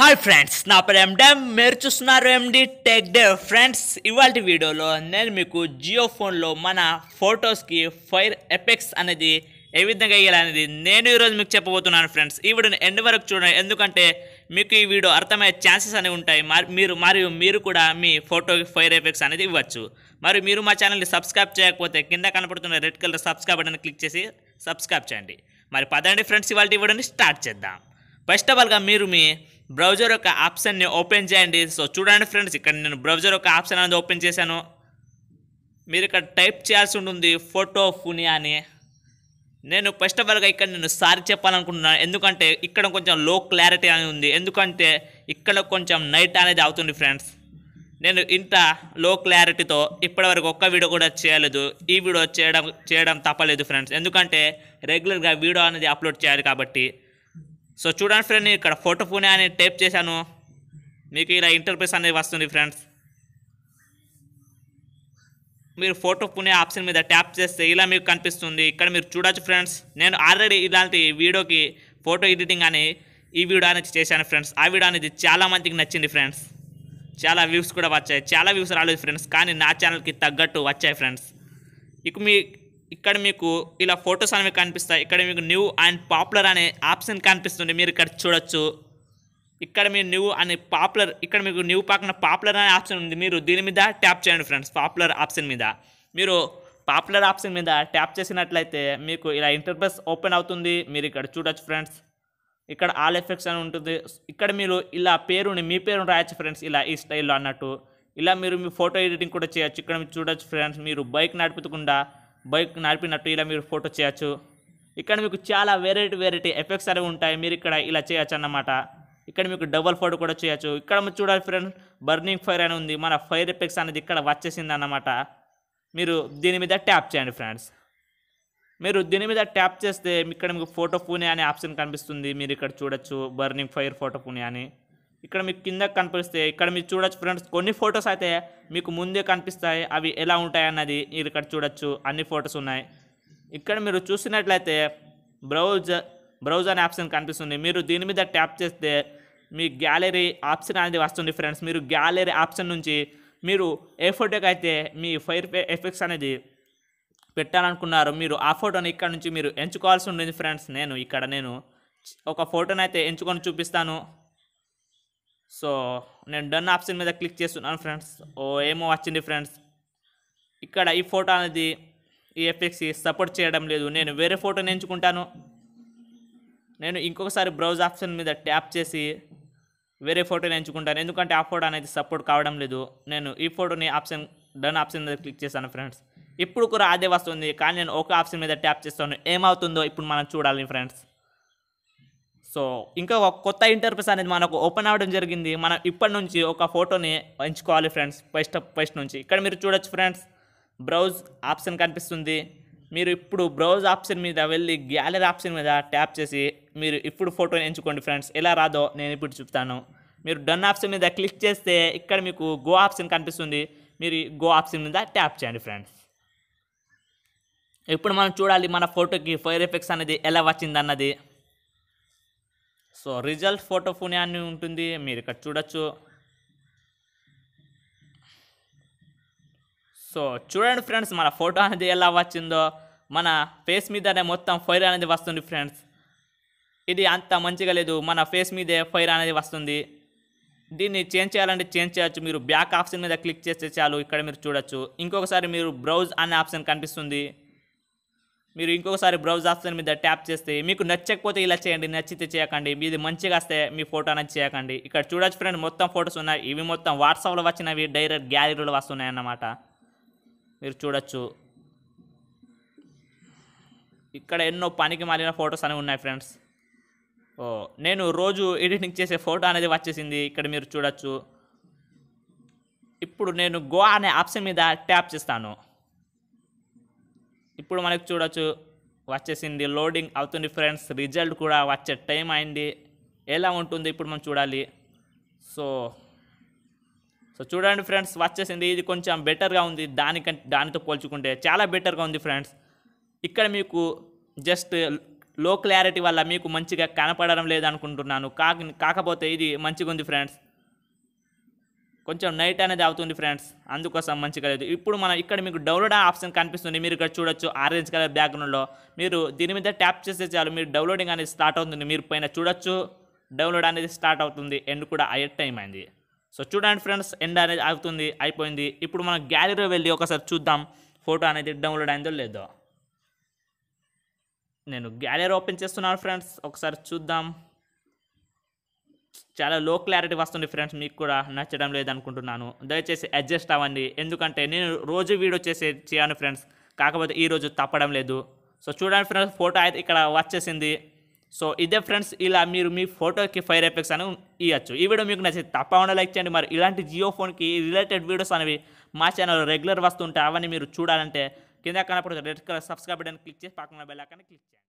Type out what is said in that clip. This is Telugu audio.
హాయ్ ఫ్రెండ్స్ నా పేరు ఎండెం మీరు చూస్తున్నారు ఎండి టెక్ డే ఫ్రెండ్స్ ఇవాళ వీడియోలో నేను మీకు జియో ఫోన్లో మన ఫొటోస్కి ఫైర్ ఎఫెక్ట్స్ అనేది ఏ విధంగా వేయాలనేది నేను ఈరోజు మీకు చెప్పబోతున్నాను ఫ్రెండ్స్ ఈ వీడియోని ఎండ్ వరకు చూడండి. ఎందుకంటే మీకు ఈ వీడియో అర్థమయ్యే ఛాన్సెస్ అనేవి ఉంటాయి. మీరు మరియు మీరు కూడా మీ ఫోటోకి ఫైర్ ఎఫెక్ట్స్ అనేది ఇవ్వచ్చు. మరి మీరు మా ఛానల్ని సబ్స్క్రైబ్ చేయకపోతే కింద కనపడుతున్న red colour subscribe button click చేసి సబ్స్క్రైబ్ చేయండి. మరి పదండి ఫ్రెండ్స్ ఇవాళ వీడియోని స్టార్ట్ చేద్దాం. ఫస్ట్ ఆఫ్ ఆల్గా మీరు మీ బ్రౌజర్ యొక్క ఆప్షన్ని ఓపెన్ చేయండి. సో చూడండి ఫ్రెండ్స్ ఇక్కడ నేను బ్రౌజర్ యొక్క ఆప్షన్ అనేది ఓపెన్ చేశాను. మీరు ఇక్కడ టైప్ చేయాల్సి ఉంటుంది ఫోటో ఫుని అని. నేను ఫస్ట్ ఆఫ్ ఆల్గా ఇక్కడ నేను సారీ చెప్పాలనుకుంటున్నాను. ఎందుకంటే ఇక్కడ కొంచెం లో క్లారిటీ అనేది ఉంది. ఎందుకంటే ఇక్కడ కొంచెం నైట్ అనేది అవుతుంది ఫ్రెండ్స్. నేను ఇంత లో క్లారిటీతో ఇప్పటివరకు ఒక్క వీడియో కూడా చేయలేదు. ఈ వీడియో చేయడం చేయడం తప్పలేదు ఫ్రెండ్స్. ఎందుకంటే రెగ్యులర్గా వీడియో అనేది అప్లోడ్ చేయాలి కాబట్టి. సో చూడండి ఫ్రెండ్ నేను ఇక్కడ ఫోటో పూణే అని టైప్ చేశాను. మీకు ఇలా ఇంటర్ఫేస్ అనేది వస్తుంది ఫ్రెండ్స్ మీరు ఫోటో పునే ఆప్షన్ మీద ట్యాప్ చేస్తే ఇలా మీకు కనిపిస్తుంది. ఇక్కడ మీరు చూడొచ్చు ఫ్రెండ్స్ నేను ఆల్రెడీ ఇలాంటి వీడియోకి ఫోటో ఎడిటింగ్ అని ఈ వీడియో అనేది చేశాను ఫ్రెండ్స్ ఆ వీడియో అనేది చాలా మందికి నచ్చింది ఫ్రెండ్స్ చాలా వ్యూస్ కూడా వచ్చాయి. చాలా వ్యూస్ రాలేదు ఫ్రెండ్స్ కానీ నా ఛానల్కి తగ్గట్టు వచ్చాయి ఫ్రెండ్స్ ఇక మీ ఇక్కడ మీకు ఇలా ఫొటోస్ అనేవి కనిపిస్తాయి. ఇక్కడ మీకు న్యూ అండ్ పాపులర్ అనే ఆప్షన్ కనిపిస్తుంది. మీరు ఇక్కడ చూడొచ్చు. ఇక్కడ మీరు న్యూ అనే పాపులర్ ఇక్కడ మీకు న్యూ పక్కన పాపులర్ అనే ఆప్షన్ ఉంది. మీరు దీని మీద ట్యాప్ చేయండి ఫ్రెండ్స్ పాపులర్ ఆప్షన్ మీద. మీరు పాపులర్ ఆప్షన్ మీద ట్యాప్ చేసినట్లయితే మీకు ఇలా ఇంటర్ఫేస్ ఓపెన్ అవుతుంది. మీరు ఇక్కడ చూడొచ్చు ఫ్రెండ్స్. ఇక్కడ ఆల్ ఎఫెక్ట్స్ అని ఉంటుంది. ఇక్కడ మీరు ఇలా పేరుని మీ పేరుని రాయొచ్చు ఫ్రెండ్స్ ఇలా ఈ స్టైల్లో అన్నట్టు. ఇలా మీరు మీ ఫోటో ఎడిటింగ్ కూడా చేయొచ్చు. ఇక్కడ మీరు చూడొచ్చు ఫ్రెండ్స్ మీరు బైక్ నడుపుతకుండా బైక్ నడిపినట్టు ఇలా మీరు ఫోటో చేయొచ్చు. ఇక్కడ మీకు చాలా వెరైటీ వెరైటీ ఎఫెక్ట్స్ అనేవి ఉంటాయి. మీరు ఇక్కడ ఇలా చేయొచ్చు అన్నమాట. ఇక్కడ మీకు డబల్ ఫోటో కూడా చేయొచ్చు. ఇక్కడ చూడాలి ఫ్రెండ్స్ బర్నింగ్ ఫైర్ అని ఉంది. మన ఫైర్ ఎఫెక్ట్స్ అనేది ఇక్కడ వచ్చేసింది అన్నమాట. మీరు దీని మీద ట్యాప్ చేయండి ఫ్రెండ్స్ మీరు దీని మీద ట్యాప్ చేస్తే ఇక్కడ మీకు ఫోటో పూనే అనే ఆప్షన్ కనిపిస్తుంది. మీరు ఇక్కడ చూడొచ్చు బర్నింగ్ ఫైర్ ఫోటో పూనే అని. ఇక్కడ మీకు కింద కనిపిస్తే ఇక్కడ మీరు చూడొచ్చు ఫ్రెండ్స్ కొన్ని ఫొటోస్ అయితే మీకు ముందే కనిపిస్తాయి. అవి ఎలా ఉంటాయి అన్నది మీరు ఇక్కడ చూడొచ్చు. అన్ని ఫొటోస్ ఉన్నాయి. ఇక్కడ మీరు చూసినట్లయితే బ్రౌజ్ బ్రౌజ్ అనే ఆప్షన్ కనిపిస్తుంది. మీరు దీని మీద ట్యాప్ చేస్తే మీ గ్యాలరీ ఆప్షన్ అనేది వస్తుంది ఫ్రెండ్స్. మీరు గ్యాలరీ ఆప్షన్ నుంచి మీరు ఏ ఫోటోకి అయితే మీ ఫైర్ ఎఫెక్ట్స్ అనేది పెట్టాలనుకున్నారు మీరు ఆ ఫోటోని ఇక్కడ నుంచి మీరు ఎంచుకోవాల్సి ఉంటుంది ఫ్రెండ్స్. నేను ఇక్కడ నేను ఒక ఫోటోని అయితే ఎంచుకొని చూపిస్తాను. సో నేను డన్ ఆప్షన్ మీద క్లిక్ చేస్తున్నాను ఫ్రెండ్స్. ఓ ఏమో వచ్చింది ఫ్రెండ్స్. ఇక్కడ ఈ ఫోటో అనేది ఈ ఎఫెక్ట్స్ సపోర్ట్ చేయడం లేదు. నేను వేరే ఫోటోని ఎంచుకుంటాను. నేను ఇంకొకసారి బ్రౌజ్ ఆప్షన్ మీద ట్యాప్ చేసి వేరే ఫోటోని ఎంచుకుంటాను. ఎందుకంటే ఆ ఫోటో అనేది సపోర్ట్ కావడం లేదు. నేను ఈ ఫోటోని ఆప్షన్ డన్ ఆప్షన్ మీద క్లిక్ చేశాను ఫ్రెండ్స్. ఇప్పుడు కూడా అదే వస్తుంది. కానీ నేను ఒక ఆప్షన్ మీద ట్యాప్ చేస్తాను. ఏమవుతుందో ఇప్పుడు మనం చూడాలి ఫ్రెండ్స్. సో ఇంకా ఒక కొత్త ఇంటర్ఫేస్ అనేది మనకు ఓపెన్ అవ్వడం జరిగింది. మనం ఇప్పటి నుంచి ఒక ఫోటోని ఎంచుకోవాలి ఫ్రెండ్స్ ఫస్ట్ ఫస్ట్ నుంచి. ఇక్కడ మీరు చూడొచ్చు ఫ్రెండ్స్ బ్రౌజ్ ఆప్షన్ కనిపిస్తుంది. మీరు ఇప్పుడు బ్రౌజ్ ఆప్షన్ మీద వెళ్ళి గ్యాలరీ ఆప్షన్ మీద ట్యాప్ చేసి మీరు ఇప్పుడు ఫోటోని ఎంచుకోండి ఫ్రెండ్స్ ఎలా రాదో నేను ఇప్పుడు చెప్తాను. మీరు డన్ ఆప్షన్ మీద క్లిక్ చేస్తే ఇక్కడ మీకు గో ఆప్షన్ కనిపిస్తుంది. మీరు గో ఆప్షన్ మీద ట్యాప్ చేయండి ఫ్రెండ్స్ ఇప్పుడు మనం చూడాలి మన ఫోటోకి ఫైర్ ఎఫెక్ట్స్ అనేది ఎలా వచ్చింది అన్నది సో రిజల్ట్ ఫోటో ఫోనే అని ఉంటుంది మీరు ఇక్కడ చూడొచ్చు. సో చూడండి ఫ్రెండ్స్ మన ఫోటో అనేది ఎలా వచ్చిందో మన ఫేస్ మీదనే మొత్తం ఫైర్ అనేది వస్తుంది ఫ్రెండ్స్. ఇది అంత మంచిగా లేదు మన ఫేస్ మీదే ఫైర్ అనేది వస్తుంది. దీన్ని చేంజ్ చేయాలంటే చేంజ్ చేయొచ్చు మీరు బ్యాక్ ఆప్షన్ మీద క్లిక్ చేస్తే చాలు ఇక్కడ మీరు చూడొచ్చు. ఇంకొకసారి మీరు బ్రౌజ్ అనే ఆప్షన్ కనిపిస్తుంది. మీరు ఇంకొకసారి బ్రౌజ్ ఆప్షన్ మీద ట్యాప్ చేస్తే మీకు నచ్చకపోతే ఇలా చేయండి నచ్చితే చేయకండి మీది మంచిగా వస్తే మీ ఫోటో అనేది చేయకండి. ఇక్కడ చూడొచ్చు ఫ్రెండ్ మొత్తం ఫొటోస్ ఉన్నాయి. ఇవి మొత్తం వాట్సాప్లో వచ్చినవి డైరెక్ట్ గ్యాలరీలో వస్తున్నాయి అన్నమాట. మీరు చూడొచ్చు. ఇక్కడ ఎన్నో పనికి మాలిన ఫొటోస్ అనేవి ఉన్నాయి ఫ్రెండ్స్ ఓ నేను రోజు ఎడిటింగ్ చేసే ఫోటో అనేది వచ్చేసింది. ఇక్కడ మీరు చూడొచ్చు. ఇప్పుడు నేను గో అనే ఆప్షన్ మీద ట్యాప్ చేస్తాను. ఇప్పుడు మనకు చూడొచ్చు వచ్చేసింది లోడింగ్ అవుతుంది ఫ్రెండ్స్ రిజల్ట్ కూడా వచ్చే టైం అయింది. ఎలా ఉంటుంది ఇప్పుడు మనం చూడాలి. సో సో చూడండి ఫ్రెండ్స్ వచ్చేసింది. ఇది కొంచెం బెటర్గా ఉంది. దానికంటే దానితో పోల్చుకుంటే చాలా బెటర్గా ఉంది ఫ్రెండ్స్ ఇక్కడ మీకు జస్ట్లో క్లారిటీ వల్ల మీకు మంచిగా కనపడడం లేదనుకుంటున్నాను. కాక కాకపోతే ఇది మంచిగా ఉంది ఫ్రెండ్స్ కొంచెం నైట్ అనేది అవుతుంది ఫ్రెండ్స్ అందుకోసం మంచిగా లేదు. ఇప్పుడు మనం ఇక్కడ మీకు డౌన్లోడ్ ఆప్షన్ కనిపిస్తుంది. మీరు ఇక్కడ చూడొచ్చు ఆరెంజ్ కలర్ బ్యాక్గ్రౌండ్లో మీరు దీని మీద ట్యాప్ చేస్తే చాలు. మీరు డౌన్లోడింగ్ అనేది స్టార్ట్ అవుతుంది. మీరు పైన చూడొచ్చు. డౌన్లోడ్ అనేది స్టార్ట్ అవుతుంది. ఎండ్ కూడా అయ్యే టైం అయింది. సో చూడండి ఫ్రెండ్స్ ఎండ్ అనేది అవుతుంది అయిపోయింది. ఇప్పుడు మనం గ్యాలరీలో వెళ్ళి ఒకసారి చూద్దాం. ఫోటో అనేది డౌన్లోడ్ అయిందో లేదో. నేను గ్యాలరీ ఓపెన్ చేస్తున్నాను ఫ్రెండ్స్ ఒకసారి చూద్దాం. చాలా లో క్లారిటీ వస్తుంది ఫ్రెండ్స్ మీకు కూడా నచ్చడం లేదనుకుంటున్నాను. దయచేసి అడ్జస్ట్ అవ్వండి. ఎందుకంటే నేను రోజు వీడియో చేసే చేయను ఫ్రెండ్స్ కాకపోతే ఈ రోజు తప్పడం లేదు. సో చూడండి ఫ్రెండ్స్ ఫోటో అయితే ఇక్కడ వచ్చేసింది. సో ఇదే ఫ్రెండ్స్ ఇలా మీరు మీ ఫోటోకి ఫైర్ ఎఫెక్ట్స్ అని ఇవ్వచ్చు ఈ వీడియో మీకు నచ్చింది తప్పకుండా లైక్ చేయండి. మరి ఇలాంటి జియో ఫోన్కి రిలేటెడ్ వీడియోస్ అనేవి మా ఛానల్ రెగ్యులర్ వస్తుంటాయి. అవన్నీ మీరు చూడాలంటే కింద కనపడుతుంది red colour subscribe button click చేసి పక్కన బెల్ ఐకాన్ క్లిక్ చేయండి.